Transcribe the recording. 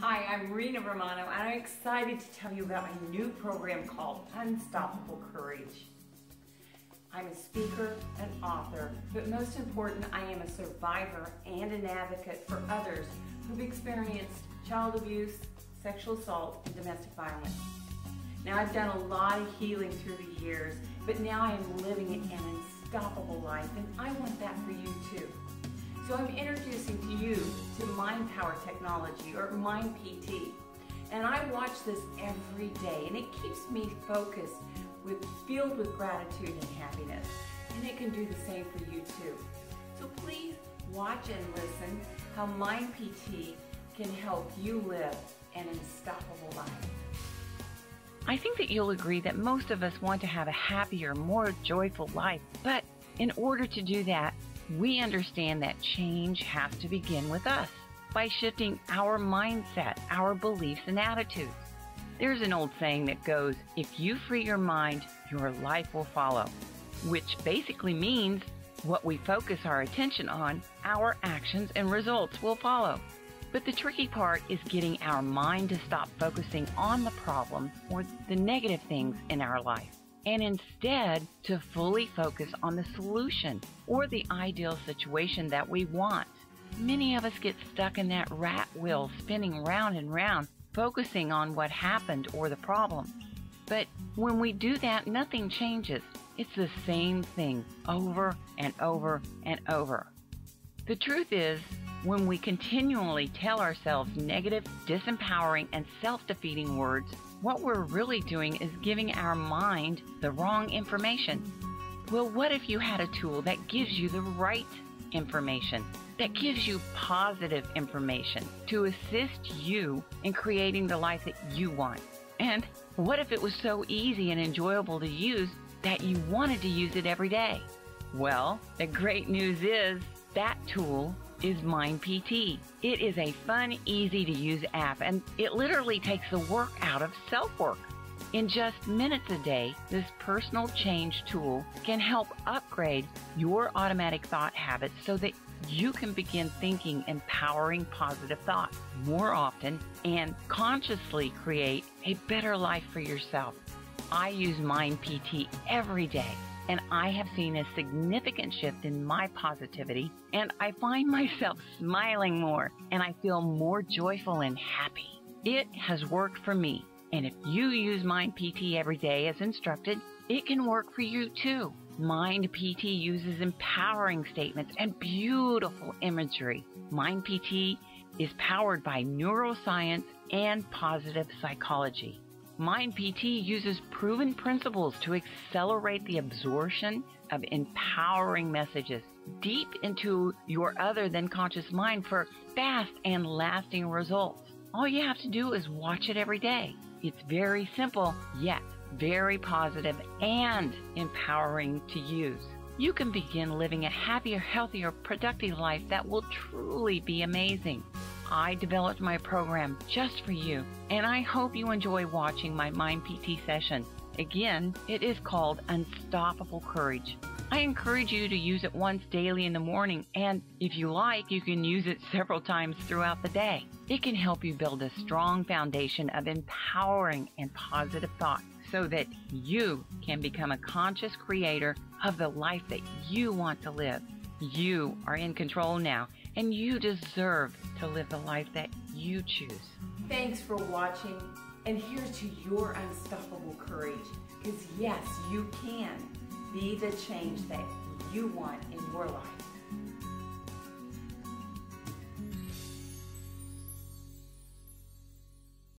Hi, I'm Rena Romano, and I'm excited to tell you about my new program called Unstoppable Courage. I'm a speaker, an author, but most important, I am a survivor and an advocate for others who've experienced child abuse, sexual assault, and domestic violence. Now, I've done a lot of healing through the years, but now I am living an unstoppable life, and I want that for you too. So I'm introducing to you to Mind Power Technology or Mind PT. And I watch this every day and it keeps me focused with filled with gratitude and happiness. And it can do the same for you too. So please watch and listen how Mind PT can help you live an unstoppable life. I think that you'll agree that most of us want to have a happier, more joyful life. But in order to do that, we understand that change has to begin with us by shifting our mindset, our beliefs, and attitudes. There's an old saying that goes, if you free your mind, your life will follow, which basically means what we focus our attention on, our actions and results will follow. But the tricky part is getting our mind to stop focusing on the problem or the negative things in our life and instead to fully focus on the solution or the ideal situation that we want. Many of us get stuck in that rat wheel spinning round and round, focusing on what happened or the problem. But when we do that, nothing changes. It's the same thing over and over and over. The truth is, when we continually tell ourselves negative, disempowering, and self defeating words, what we're really doing is giving our mind the wrong information. Well, what if you had a tool that gives you the right information, that gives you positive information to assist you in creating the life that you want? And what if it was so easy and enjoyable to use that you wanted to use it every day? Well, the great news is that tool is Mind PT. It is a fun, easy to use app and it literally takes the work out of self work. In just minutes a day, this personal change tool can help upgrade your automatic thought habits so that you can begin thinking empowering positive thoughts more often and consciously create a better life for yourself. I use Mind PT every day and I have seen a significant shift in my positivity, and I find myself smiling more, and I feel more joyful and happy. It has worked for me, and if you use Mind PT every day as instructed, it can work for you too. Mind PT uses empowering statements and beautiful imagery. Mind PT is powered by neuroscience and positive psychology. Mind PT uses proven principles to accelerate the absorption of empowering messages deep into your other than conscious mind for fast and lasting results. All you have to do is watch it every day. It's very simple, yet very positive and empowering to use. You can begin living a happier, healthier, productive life that will truly be amazing. I developed my program just for you, and I hope you enjoy watching my Mind PT session. Again, it is called Unstoppable Courage. I encourage you to use it once daily in the morning, and if you like, you can use it several times throughout the day. It can help you build a strong foundation of empowering and positive thoughts so that you can become a conscious creator of the life that you want to live. You are in control now, and you deserve to live the life that you choose. Thanks for watching, and here's to your unstoppable courage. Because yes, you can be the change that you want in your life.